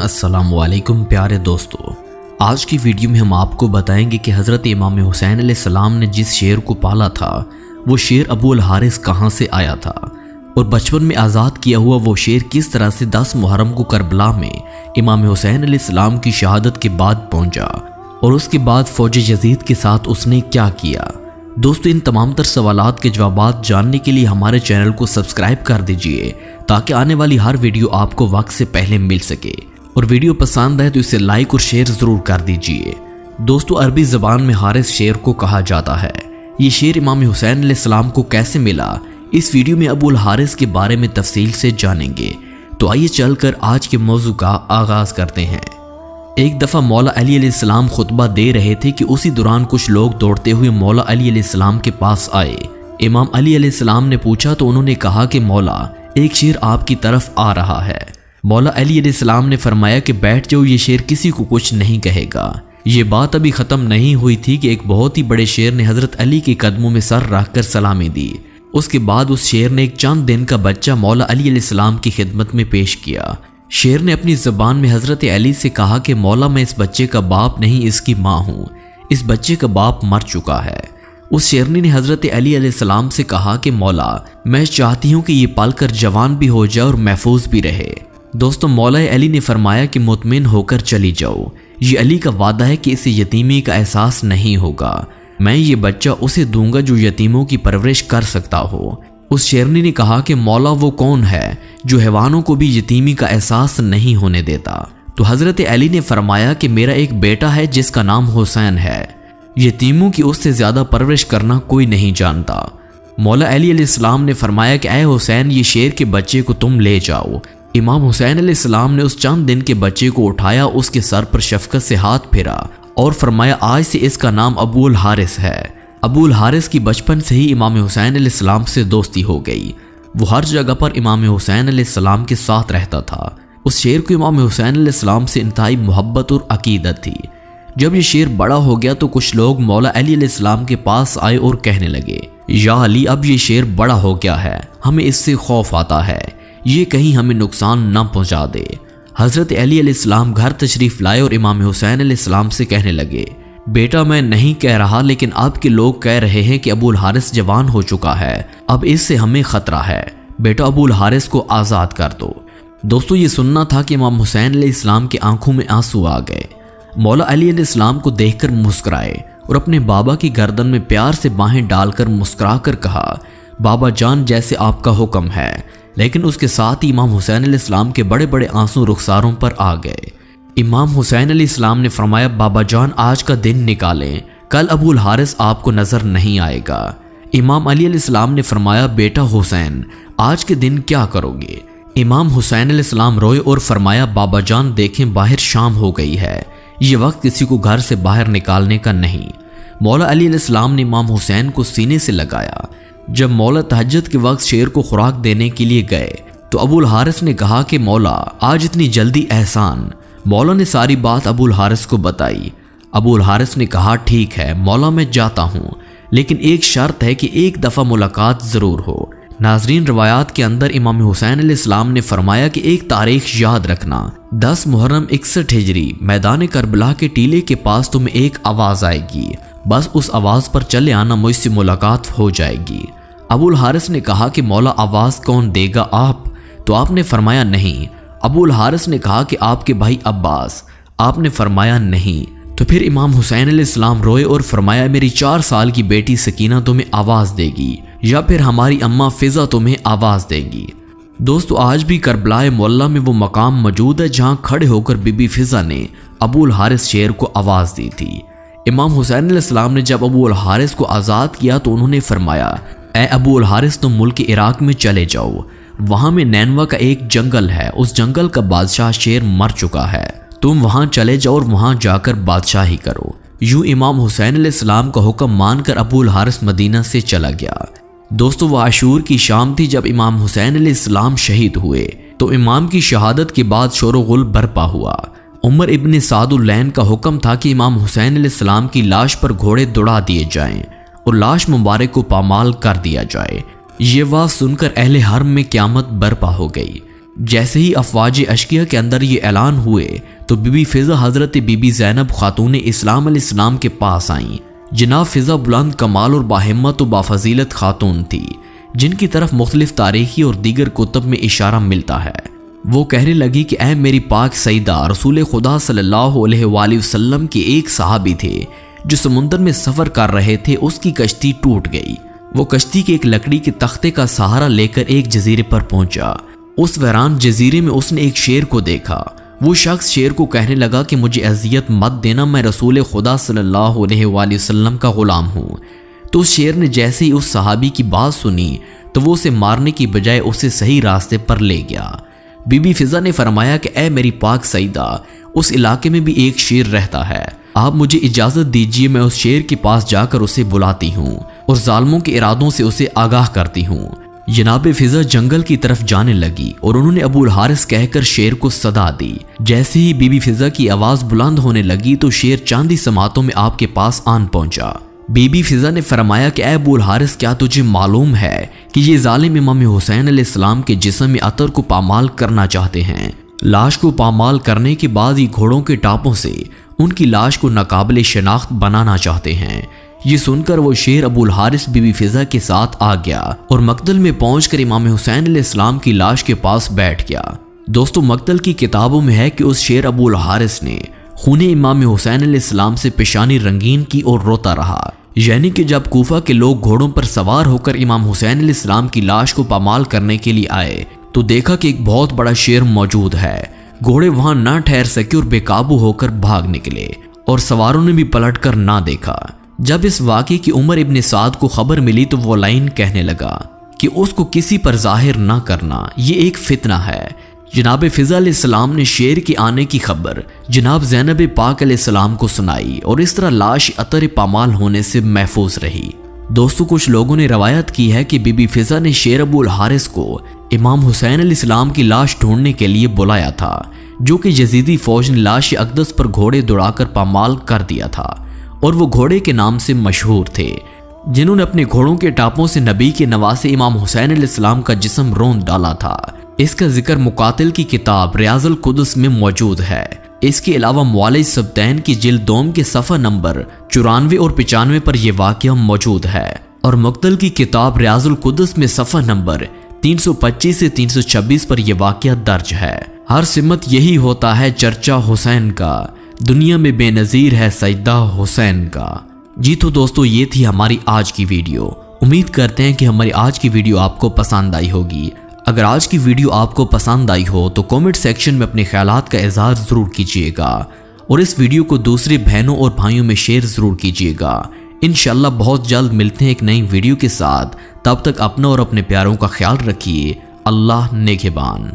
अस्सलाम वालेकुम प्यारे दोस्तों। आज की वीडियो में हम आपको बताएँगे कि हज़रत इमाम हुसैन सलाम ने जिस शेर को पाला था, वो शेर अबू हारिस कहाँ से आया था? और बचपन में आज़ाद किया हुआ वो शेर किस तरह से 10 मुहर्रम को करबला में इमाम हुसैन सलाम की शहादत के बाद पहुँचा और उसके बाद फौज यजीद के साथ उसने क्या किया? दोस्तों, इन तमाम तर सवाल के जवाब जानने के लिए हमारे चैनल को सब्सक्राइब कर दीजिए ताकि आने वाली हर वीडियो आपको वक्त से पहले मिल सके। और वीडियो पसंद आए तो इसे लाइक और शेयर ज़रूर कर दीजिए। दोस्तों, अरबी ज़बान में हारिस शेर को कहा जाता है। ये शेर इमाम हुसैन सलाम को कैसे मिला? इस वीडियो में अबुल हारिस के बारे में तफसील से जानेंगे। तो आइए चलकर आज के मौजू का आगाज़ करते हैं। एक दफ़ा मौला अली सलाम खुतबा दे रहे थे कि उसी दौरान कुछ लोग दौड़ते हुए मौला अली सलाम के पास आए। इमाम अली सलाम ने पूछा तो उन्होंने कहा कि, मौला एक शेर आपकी तरफ़ आ रहा है। मौला अली सलाम ने फरमाया कि बैठ जाओ, ये शेर किसी को कुछ नहीं कहेगा। ये बात अभी ख़त्म नहीं हुई थी कि एक बहुत ही बड़े शेर ने हज़रत अली के कदमों में सर रख कर सलामी दी। उसके बाद उस शेर ने एक चंद दिन का बच्चा मौला अली सलाम की खिदमत में पेश किया। शेर ने अपनी जबान में हज़रत अली से कहा कि, मौला, मैं इस बच्चे का बाप नहीं, इसकी माँ हूँ। इस बच्चे का बाप मर चुका है। उस शेरनी ने हज़रत अली सलाम से कहा कि, मौला, मैं चाहती हूँ कि ये पलकर जवान भी हो जाए और महफूज भी रहे। दोस्तों, मौला अली ने फरमाया कि, मुतमिन होकर चली जाओ। ये अली का वादा है कि इसे यतीमी का एहसास नहीं होगा। मैं ये बच्चा उसे दूँगा जो यतीमों की परवरिश कर सकता हो। उस शेरनी ने कहा कि, मौला, वो कौन है जो हैवानों को भी यतीमी का एहसास नहीं होने देता? तो हज़रत अली ने फरमाया कि, मेरा एक बेटा है जिसका नाम हुसैन है। यतीमों की उससे ज़्यादा परवरिश करना कोई नहीं जानता। मौला अली इस्लाम ने फरमाया कि अय हुसैन, ये शेर के बच्चे को तुम ले जाओ। इमाम हुसैन इस्लाम ने उस चंद दिन के बच्चे को उठाया, उसके सर पर शफकत से हाथ फेरा और फरमाया, आज से इसका नाम अबूल हारिस है। अबूल हारिस की बचपन से ही इमाम हुसैन सलाम से दोस्ती हो गई। वो हर जगह पर इमाम हुसैन सलाम के साथ रहता था। उस शेर को इमाम हुसैन सलाम से इंतहाई मोहब्बत और अकीदत थी। जब ये शेर बड़ा हो गया तो कुछ लोग मौला अली सलाम के पास आए और कहने लगे, या अली, अब ये शेर बड़ा हो गया है, हमें इससे खौफ आता है, ये कहीं हमें नुकसान न पहुँचा दे। हज़रत अली सलाम घर तशरीफ़ लाए और इमाम हुसैन सलाम से कहने लगे, बेटा, मैं नहीं कह रहा, लेकिन अब के लोग कह रहे हैं कि अबुल हारिस जवान हो चुका है, अब इससे हमें खतरा है। बेटा, अबुल हारिस को आज़ाद कर दो। दोस्तों, ये सुनना था कि इमाम हुसैन इस्लाम की आँखों में आँसू आ गए। मौला अली इस्लाम को देखकर मुस्कुराए और अपने बाबा की गर्दन में प्यार से बाहें डालकर मुस्कुरा कर कहा, बाबा जान जैसे आपका हुक्म है। लेकिन उसके साथ ही इमाम हुसैन इस्लाम के बड़े बड़े आँसू रुखसारों पर आ गए। इमाम हुसैन इस्लाम ने फरमाया, बाबा जान, आज का दिन निकालें। कल अबूल हारिस आपको नज़र नहीं आएगा। इमाम अली इस्लाम ने फरमाया, बेटा हुसैन, आज के दिन क्या करोगे? इमाम हुसैन इस्लाम रोए और फरमाया, बाबा जान, देखें, बाहर शाम हो गई है। ये वक्त किसी को घर से बाहर निकालने का नहीं। मौला अली इस्लाम ने इमाम हुसैन को सीने से लगाया। जब मौला तहजद के वक्त शेर को खुराक देने के लिए गए तो अबुल हारिस ने कहा कि, मौला, आज इतनी जल्दी एहसान। मौला ने सारी बात अबुल हारिस को बताई। अबुल हारिस ने कहा, ठीक है, मौला, मैं जाता हूँ। लेकिन एक शर्त है कि एक दफ़ा मुलाकात ज़रूर हो। नाजरीन, रवायात के अंदर इमाम हुसैन इस्लाम ने फरमाया कि एक तारीख याद रखना। दस मुहर्रम इकसठ हिजरी मैदान करबला के टीले के पास तुम्हें एक आवाज़ आएगी। बस उस आवाज़ पर चले आना मुझसे मुलाकात हो जाएगी। अबुल हारिस ने कहा कि मौला आवाज़ कौन देगा आप? तो आपने फरमाया नहीं। अबुल हारिस ने कहा कि आपके भाई अब्बास। आपने फरमाया नहीं। तो फिर इमाम हुसैन इस्लाम रोए और फरमाया, मेरी चार साल की बेटी सकीना तुम्हें आवाज़ देगी, या फिर हमारी अम्मा फिज़ा तुम्हें आवाज़ देंगी। दोस्तों, आज भी करबलाए मोल्ला में वो मकाम मौजूद है जहाँ खड़े होकर बीबी फिज़ा ने अबुल हारिस शेर को आवाज़ दी थी। इमाम हुसैन इस्लाम ने जब अबूल हारिस को आज़ाद किया तो उन्होंने फरमाया ए अबूल हारिस, तुम मुल्क इराक में चले जाओ। वहाँ में नैनवा का एक जंगल है। उस जंगल का बादशाह शेर मर चुका है। तुम वहाँ चले जाओ और वहाँ जाकर बादशाही करो। यूँ इमाम हुसैन इस्लाम का हुक्म मानकर अबूल हारिस मदीना से चला गया। दोस्तों वह आशूर की शाम थी जब इमाम हुसैन इस्लाम शहीद हुए। तो इमाम की शहादत के बाद शोरगुल बरपा हुआ। उमर इबन सादुल्लैन का हुक्म था कि इमाम हुसैन इस्लाम की लाश पर घोड़े दौड़ा दिए जाएँ और लाश मुबारक को पामाल कर दिया जाए। ये वाह सुनकर अहले हरम में क्यामत बर्पा हो गई। जैसे ही अफवाज अशकिया के अंदर ये ऐलान हुए तो बीबी फिजा हज़रत बीबी जैनब खातून इस्लाम इस्लाम के पास आईं। जनाब फिजा बुलंद कमाल और बाहिम्मत व बाफजीलत खातून थी, जिनकी तरफ़ मुख्तलिफ़ तारीखी और दीगर कुतब में इशारा मिलता है। वो कहने लगी कि अह मेरी पाक सईदा, रसूल खुदा अलैहि वसल्लम के एक सहाबी थे, जो समुंदर में सफ़र कर रहे थे, उसकी कश्ती टूट गई। वो कश्ती के एक लकड़ी के तख्ते का सहारा लेकर एक जजीरे पर पहुँचा। उस वैरान जजीरे में उसने एक शेर को देखा। वो शख्स शेर को कहने लगा कि मुझे अजियत मत देना, मैं रसूल खुदा सल्लल्लाहु अलैहि वसल्लम का गुलाम हूँ। तो उस शेर ने जैसे ही उस सहाबी की बात सुनी तो वो उसे मारने की बजाय उसे सही रास्ते पर ले गया। बीबी फिजा ने फरमाया कि ए मेरी पाक सईदा, उस इलाके में भी एक शेर रहता है। आप मुझे इजाज़त दीजिए, मैं उस शेर के पास जाकर उसे बुलाती हूँ और जालमों के इरादों से उसे आगाह करती हूँ। जनाब फिजा जंगल की तरफ़ जाने लगी और उन्होंने अबूल हारिस कहकर शेर को सदा दी। जैसे ही बीबी फिजा की आवाज़ बुलंद होने लगी तो शेर चांदी समातों में आपके पास आन पहुँचा। बीबी फिजा ने फरमाया कि अबुल हारिस, क्या तुझे मालूम है कि ये जालिम इमाम हुसैन इस्लाम के जिसम में अतर को पामाल करना चाहते हैं? लाश को पामाल करने के बाद ही घोड़ों के टापों से उनकी लाश को नाकाबले शनाख्त बनाना चाहते हैं। ये सुनकर वो शेर अबुल हारिस बीबी फिजा के साथ आ गया और मकदल में पहुंचकर इमाम हुसैन इस्लाम की लाश के पास बैठ गया। दोस्तों, मकदल की किताबों में है कि उस शेर अबुल हारिस ने खून इमाम हुसैन इस्लाम से पेशानी रंगीन की और रोता रहा। यानी कि जब कोफा के लोग घोड़ों पर सवार होकर इमाम हुसैन इस्लाम की लाश को पामाल करने के लिए आए तो देखा कि एक बहुत बड़ा शेर मौजूद है। घोड़े वहाँ ना ठहर सके और बेकाबू होकर भाग निकले और सवारों ने भी पलटकर ना देखा। जब इस वाक़े की उमर इबन साद को खबर मिली तो वो लाइन कहने लगा कि उसको किसी पर ज़ाहिर ना करना, ये एक फितना है। जनाब फ़िज़ा ने शेर के आने की खबर जनाब जैनब पाक सलाम को सुनाई और इस तरह लाश अतर पामाल होने से महफूज रही। दोस्तों, कुछ लोगों ने रवायत की है कि बीबी फिजा ने शेर अबुल हारिस को इमाम हुसैन इस्लाम की लाश ढूँढने के लिए बुलाया था, जो कि जजीदी फौज ने लाश अकदस पर घोड़े दौड़ाकर पामाल कर दिया था। और वो घोड़े के नाम से मशहूर थे, जिन्होंने अपने घोड़ों के टापों से नबी के नवासे इमाम हुसैन इस्लाम का जिसम रोन डाला था। इसका ज़िक्र मुकातिल की किताब रियाजुल कुदस में मौजूद है। इसके अलावा मुआल सबदैन की जिल दोम के सफ़ा नंबर चौरानवे और पिचानवे पर यह वाक़ मौजूद है। और मुक्तल की किताब रियाजुल कुदस में सफ़ा नंबर 325 से 326 पर यह वाक़ दर्ज है। हर सिमत यही होता है चर्चा हुसैन का। दुनिया में बेनज़ीर है सजदा हुसैन का। जी तो दोस्तों, ये थी हमारी आज की वीडियो। उम्मीद करते हैं कि हमारी आज की वीडियो आपको पसंद आई होगी। अगर आज की वीडियो आपको पसंद आई हो तो कमेंट सेक्शन में अपने ख्याल का इजहार ज़रूर कीजिएगा। और इस वीडियो को दूसरे बहनों और भाइयों में शेयर ज़रूर कीजिएगा। इन बहुत जल्द मिलते हैं एक नई वीडियो के साथ। तब तक अपना और अपने प्यारों का ख्याल रखिए। अल्लाह नेगेबान